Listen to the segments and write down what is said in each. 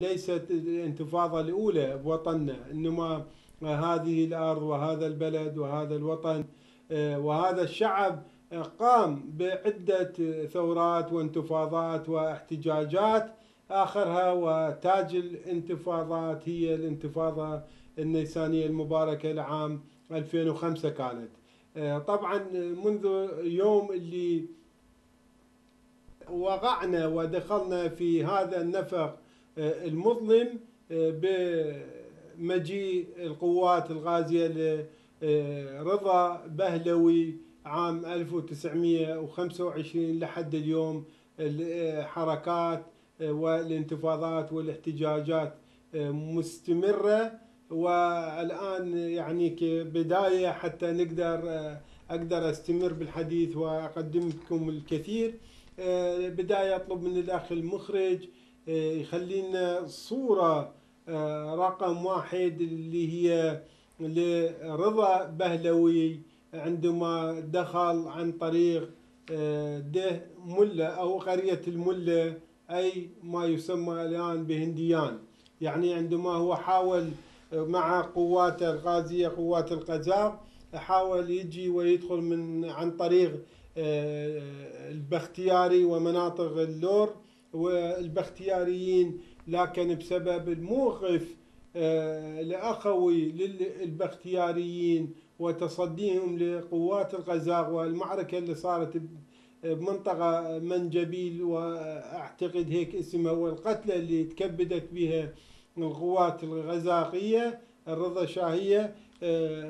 ليست الانتفاضة الأولى بوطننا إنما هذه الأرض وهذا البلد وهذا الوطن آه، وهذا الشعب قام بعدة ثورات وانتفاضات واحتجاجات. آخرها وتاج الانتفاضات هي الانتفاضة النيسانية المباركة لعام 2005 كانت. آه، طبعا منذ يوم اللي وقعنا ودخلنا في هذا النفق آه، المظلم آه، بمجيء القوات الغازية لرضا بهلوي عام 1925 لحد اليوم الحركات والانتفاضات والاحتجاجات مستمرة. والآن يعني كبداية حتى نقدر أقدر أستمر بالحديث وأقدم لكم الكثير بداية أطلب من الأخ المخرج يخلينا صورة رقم واحد اللي هي لرضا بهلوي عندما دخل عن طريق ده ملة أو قرية الملة أي ما يسمى الآن بهنديان. يعني عندما هو حاول مع قواته الغازية قوات القزاق حاول يجي ويدخل من عن طريق البختياري ومناطق اللور. والبختياريين لكن بسبب الموقف الأخوي للبختياريين وتصديهم لقوات القزاق والمعركة اللي صارت بمنطقة منجبيل وأعتقد هيك اسمها والقتلى اللي تكبدت بها القوات الغزاقية الرضا شاهية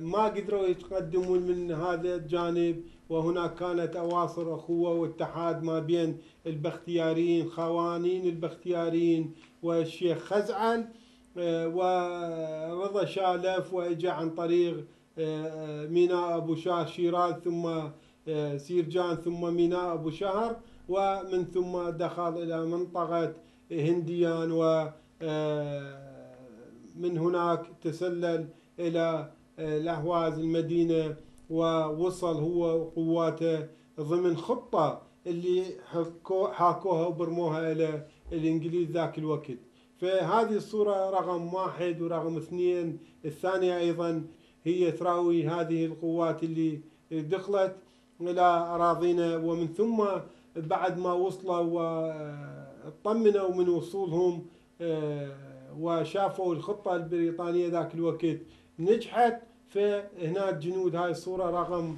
ما قدروا يتقدمون من هذا الجانب. وهناك كانت أواصر أخوة واتحاد ما بين البختياريين خوانين البختياريين والشيخ خزعل ورضا شالف وإجا عن طريق ميناء أبو شاه شيراز ثم سيرجان ثم ميناء أبو شهر ومن ثم دخل إلى منطقة هنديان و من هناك تسلل إلى الأهواز المدينة ووصل هو وقواته ضمن خطة اللي حاكوها وبرموها إلى الإنجليز ذاك الوقت. فهذه الصورة رقم واحد ورقم اثنين. الثانية أيضا هي تراوي هذه القوات اللي دخلت إلى أراضينا. ومن ثم بعد ما وصلوا واطمنوا من وصولهم وشافوا الخطة البريطانية ذاك الوقت نجحت فهناك جنود هاي الصورة رقم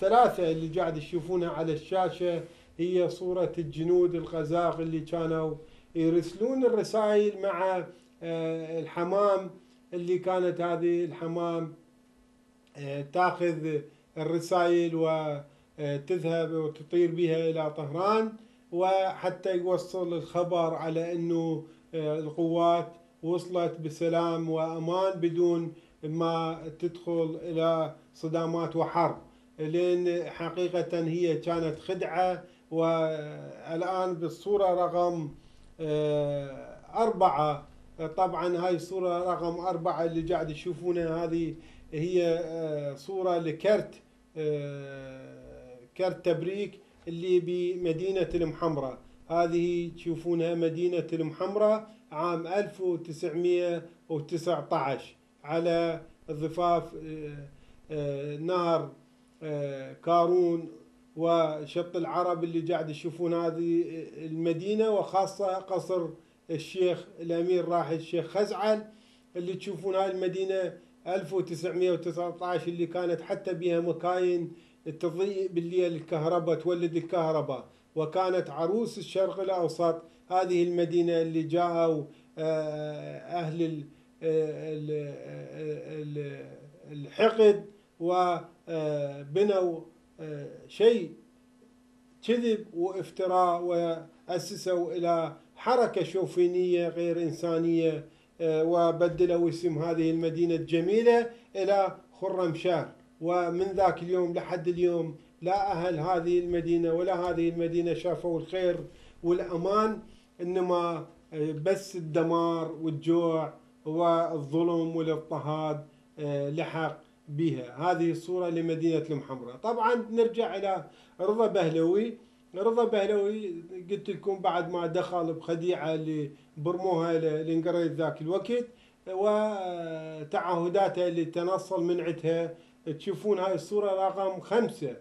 ثلاثة اللي قاعد تشوفونها على الشاشة. هي صورة الجنود القزاق اللي كانوا يرسلون الرسائل مع الحمام اللي كانت هذه الحمام تاخذ الرسائل وتذهب وتطير بها إلى طهران وحتى يوصل الخبر على أنه القوات وصلت بسلام وأمان بدون ما تدخل إلى صدامات وحرب. لأن حقيقة هي كانت خدعة والآن بالصورة رقم أربعة. طبعا هاي الصورة رقم أربعة اللي قاعد تشوفونها هذه هي صورة لكرت كرت تبريك اللي بمدينة المحمرة. هذه تشوفونها مدينة المحمرة عام 1919 على ضفاف نهر كارون وشط العرب اللي قاعد تشوفون هذه المدينة وخاصة قصر الشيخ الأمير راحل الشيخ خزعل اللي تشوفون هاي المدينة 1919 اللي كانت حتى بها مكاين تضيء بالليل الكهرباء تولد الكهرباء. وكانت عروس الشرق الأوسط هذه المدينة اللي جاءوا أهل الحقد وبنوا شيء كذب وافتراء وأسسوا إلى حركة شوفينية غير إنسانية وبدلوا اسم هذه المدينة الجميلة إلى خرمشاه ومن ذاك اليوم لحد اليوم لا أهل هذه المدينة ولا هذه المدينة شافوا الخير والأمان إنما بس الدمار والجوع والظلم والاضطهاد لحق بها. هذه الصورة لمدينة المحمرة. طبعا نرجع إلى رضا بهلوي. رضا بهلوي قلت لكم بعد ما دخل بخديعة اللي برموها الانجريز ذاك الوقت وتعهداته اللي تنصل من تشوفون هاي الصورة رقم خمسة.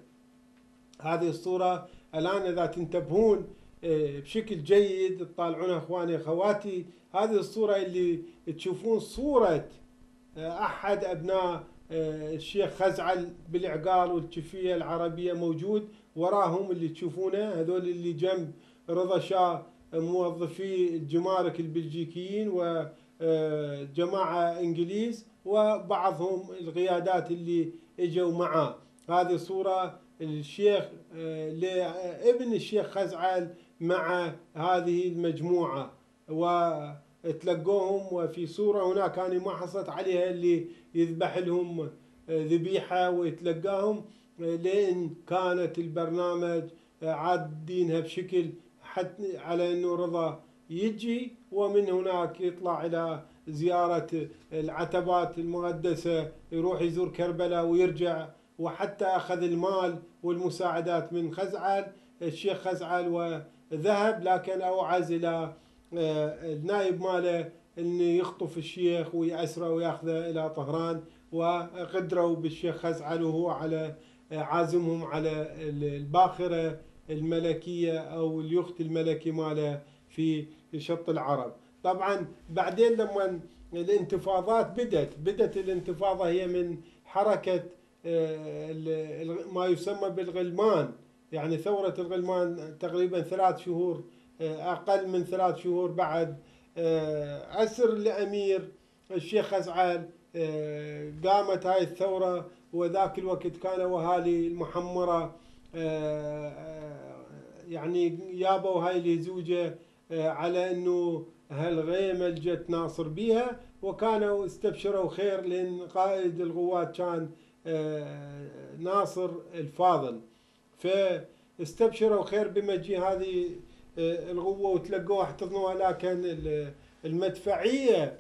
هذه الصورة الآن إذا تنتبهون آه، بشكل جيد تطالعونها أخواني أخواتي هذه الصورة اللي تشوفون صورة آه، أحد أبناء آه، الشيخ خزعل بالعقال والجفية العربية موجود. وراهم اللي تشوفونه هذول اللي جنب رضا شاه موظفي الجمارك البلجيكيين وجماعة إنجليز وبعضهم القيادات اللي إجوا معاه. هذه صورة الشيخ لابن الشيخ خزعل مع هذه المجموعة. وتلقوهم وفي صورة هناك أنا ما حصلت عليها اللي يذبح لهم ذبيحة ويتلقاهم لين كانت البرنامج عادينها بشكل حتى على إنه رضا يجي ومن هناك يطلع إلى زيارة العتبات المقدسة يروح يزور كربلاء ويرجع وحتى أخذ المال والمساعدات من خزعل الشيخ خزعل ذهب لكن أوعز إلى آه، النائب ماله أن يخطف الشيخ ويأسره ويأخذه إلى طهران وقدروا بالشيخ خزعل وهو على عازمهم على الباخرة الملكية أو اليخت الملكي ماله في شط العرب. طبعا بعدين لما الانتفاضات بدت بدت الانتفاضة هي من حركة آه، ما يسمى بالغلمان. يعني ثورة الغلمان تقريبا ثلاث شهور أقل من ثلاث شهور بعد أسر آه، الأمير الشيخ خزعال آه، قامت هاي الثورة وذاك الوقت كانوا أهالي المحمرة يعني جابوا هاي الهزوجة على أنه هالغيمة جت ناصر بيها وكانوا استبشروا خير لأن قائد القوات كان ناصر الفاضل. فاستبشروا خير بمجيء هذه آه، القوة وتلقوها احتضنوها لكن المدفعية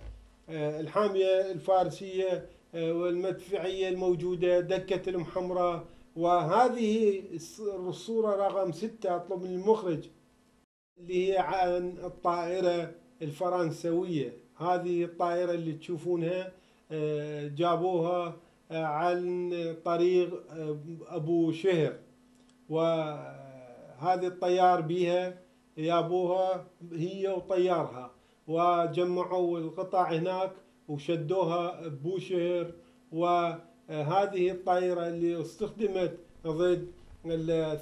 آه، الحامية الفارسية آه، والمدفعية الموجودة دكة المحمرة. وهذه الصورة رقم ستة أطلب من المخرج اللي هي عن الطائرة الفرنسوية. هذه الطائرة اللي تشوفونها جابوها عن طريق أبو شهر. وهذه الطيار بيها يابوها هي وطيارها وجمعوا القطع هناك وشدوها بوشهر وهذه الطائرة اللي استخدمت ضد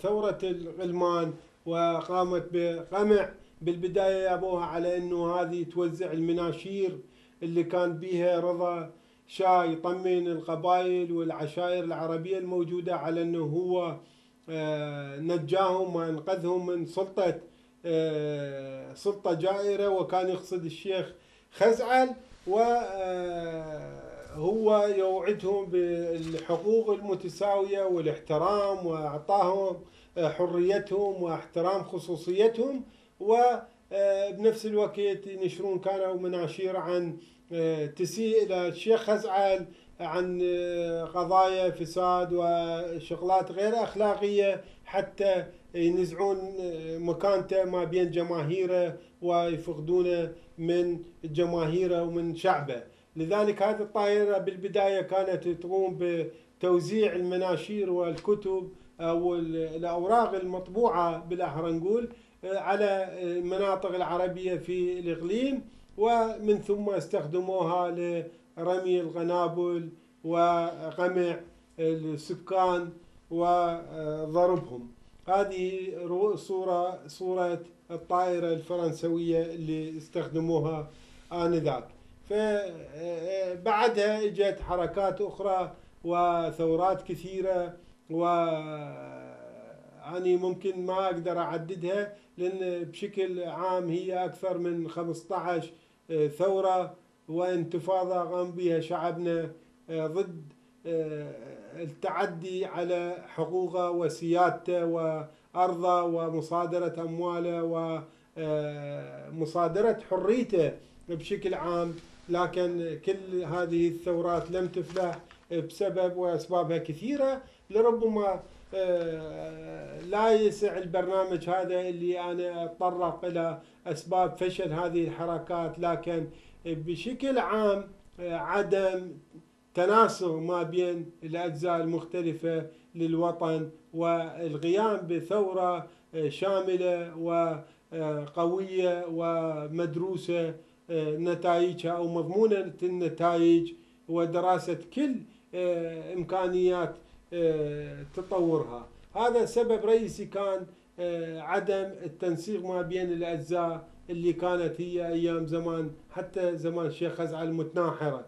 ثورة الغلمان وقامت بقمع بالبداية يابوها على إنه هذه توزع المناشير اللي كان بيها رضا شاه يطمن القبائل والعشائر العربية الموجودة على إنه هو آه، نجاهم وأنقذهم من سلطة سلطة جائرة وكان يقصد الشيخ خزعل وهو آه، يوعدهم بالحقوق المتساوية والاحترام وأعطاهم حريتهم واحترام خصوصيتهم وبنفس الوقت ينشرون كانوا مناشير عن تسيء إلى الشيخ خزعل عن قضايا فساد وشغلات غير أخلاقية حتى ينزعون مكانته ما بين جماهيره ويفقدونه من جماهيره ومن شعبه. لذلك هذه الطائرة بالبداية كانت تقوم بتوزيع المناشير والكتب أو الأوراق المطبوعة بالأحرى نقول على المناطق العربية في الإقليم ومن ثم استخدموها رمي القنابل وقمع السكان وضربهم. هذه صورة صورة الطائرة الفرنسوية اللي استخدموها آنذاك. فبعدها إجت حركات أخرى وثورات كثيرة و يعني ممكن ما أقدر أعددها لأن بشكل عام هي أكثر من 15 ثورة وانتفاضة قام بها شعبنا آه، ضد آه، التعدي على حقوقه وسيادته وأرضه ومصادرة أمواله ومصادرة آه، حريته بشكل عام. لكن كل هذه الثورات لم تفلح بسبب وأسبابها كثيرة. لربما لا يسع البرنامج هذا اللي أنا أتطرق إلى أسباب فشل هذه الحركات. لكن بشكل عام آه، عدم تناسق ما بين الأجزاء المختلفة للوطن والقيام بثورة آه، شاملة وقوية ومدروسة نتائجها أو مضمونة النتائج ودراسة كل إمكانيات تطورها. هذا سبب رئيسي كان آه، عدم التنسيق ما بين الأجزاء اللي كانت هي أيام زمان حتى زمان الشيخ خزعل المتناحرة